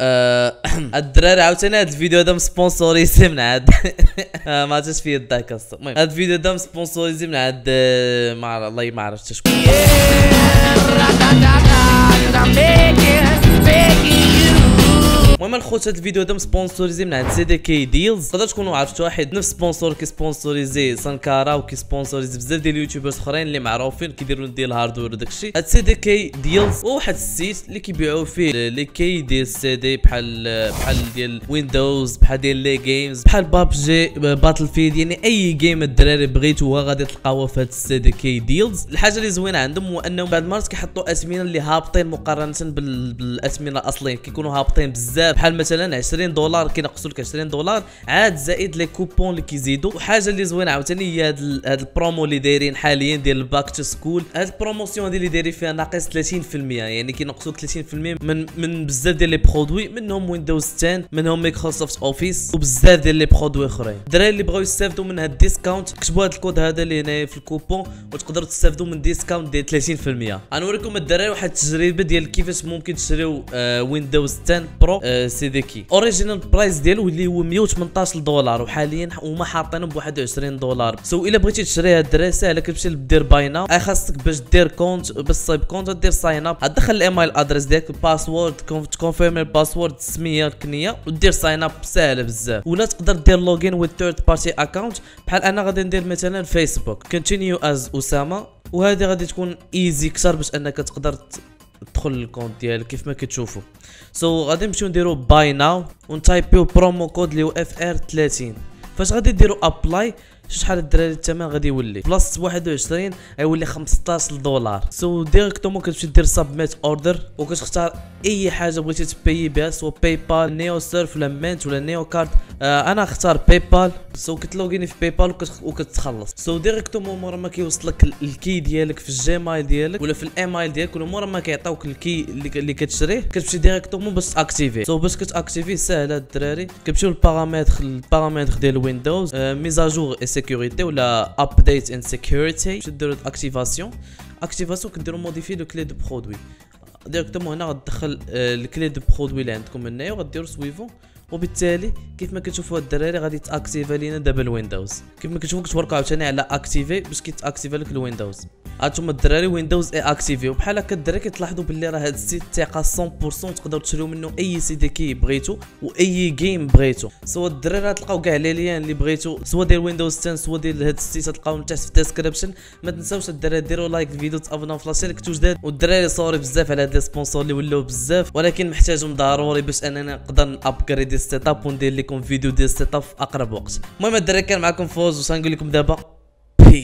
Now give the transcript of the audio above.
آه، الدراري عاوتاني هاد الفيديو هذا م sponsorisé من عند آه، ما عرفتش في يدك أصلا. المهم هاد الفيديو هذا م sponsorisé من عند آه، ما والله ما عرفتش شكون. الخوت هاد الفيديو هذا م sponsorisé من عند CDKDeals. تقدر تكونوا عرفتوا واحد نفس sponsor كي sponsoriser سانكارا وكي sponsoriser بزاف ديال ال YouTubers اخرين اللي معروفين كيديروا ديال ال hardware وداكشي هاد CDKDeals واحد ال site اللي كيبيعوا فيه les keys ديال السي دي بحال بحال ديال Windows بحال ديال les games بحال PUBG Battlefield يعني أي game الدراري بغيتوها غادي تلقاوها في هاد ال CDKDeals. الحاجة اللي زوينة عندهم هو أنهم بعض المرات كيحطوا أثمنة اللي هابطين مقارنة بال... بالأثمنة الاصليين كيكونوا هابطين بزاف. بحال مثلا 20 دولار كينقصوا لك 20 دولار عاد زائد les coupons اللي كيزيدوا وحاجه اللي زوينة عاوتاني هي هاد هاد البرومو اللي دايرين حاليا ديال ال back to school. هاد ال promotion هادي اللي دايرين فيها ناقص 30% يعني كينقصوا لك 30% من من بزاف ديال les produits منهم Windows 10 منهم Microsoft Office وبزاف ديال les produits أخرين. الدراري اللي بغاو يستافدوا من هاد ال discount كتبوا هاد الكود هذا اللي هنايا في الكوبون وتقدروا تستافدوا من discount ديال 30% غنوريكم الدراري واحد التجربة ديال كيفاش ممكن تشريو آه Windows 10 Pro آه CD key. original price ديالو اللي هو 118 دولار وحاليا هما حاطينه ب 21 دولار. so إلا بغيتي تشريها الدراري ساهلة كتمشي دير buy now أي خاصك باش دير compte بالسايب compte دير sign up غتدخل ال email address ديالك ال password تكونفيرم ال password السميه الكنية ودير sign up ساهلة بزاف. ولا تقدر دير login with third party account بحال أنا غادي ندير مثلا Facebook continue as اسامه وهذه غادي تكون easy كثر باش أنك تقدر تدخل ال compte ديالك كيف ما كتشوفوا. so so, غادي نمشيو نديرو buy now ونتايبيو promo code اللي هو FR30 فاش غادي ديرو apply شحال الدراري الثمن غادي يولي؟ بلاصة 21 غيولي 15 دولار so so, directement كتمشي دير submit order وكتختار أي حاجة بغيتي تبيي بها سواء PayPal Neosurf ولا مينت ولا new card آه أنا اختار PayPal so كتلوغيني في PayPal وكت- وكتخلص. so so, directement مورا ما كيوصل لك ال- ال key ديالك في ال Gmail ديالك ولا في الايميل ديالك ولا مورا ما كيعطيوك ال key اللي, كتشريه كتمشي directement باش تاكتيفي so so, باش كتاكتيفي ساهلة الدراري. كتمشيو لل paramètres ال paramètres ديال Windows mise à jour et sécurité ولا update and security ديروا activation activation كديروا modifier le clé de produit directement هنا غتدخل ال clé de produit اللي عندكم هنايا وغديروا suivant وبالتالي كيف ما كتشوفوا الدراري غادي تاكتيفا لينا دابا ال Windows كيف ما كتشوفوا كتبركوا عاوتاني على activer باش كيتاكتيفا لك ال Windows هانتوما الدراري Windows est activé وبحال هكا الدراري كتلاحظوا باللي راه هاد ال site ثقه 100% تقدروا تشريو منه أي CD key بغيتو وأي game بغيتو. سوا الدراري غتلقاو كاع les liens اللي بغيتو سوا ديال Windows 10 سوا ديال هاد ال site غتلقاوهم تحت في ال description ما تنساوش الدراري ديروا like الفيديو تابوناو في la chaîne كنتو جداد. والدراري sorry بزاف على هاد les sponsors اللي ولاو بزاف. ولكن محتاجهم ضروري باش أننا نقدر نابغريدي ال setup وندير لكم فيديو ديال ال setup في أقرب وقت. المهم الدراري كان معكم فوز وسنقول لكم دابا بيس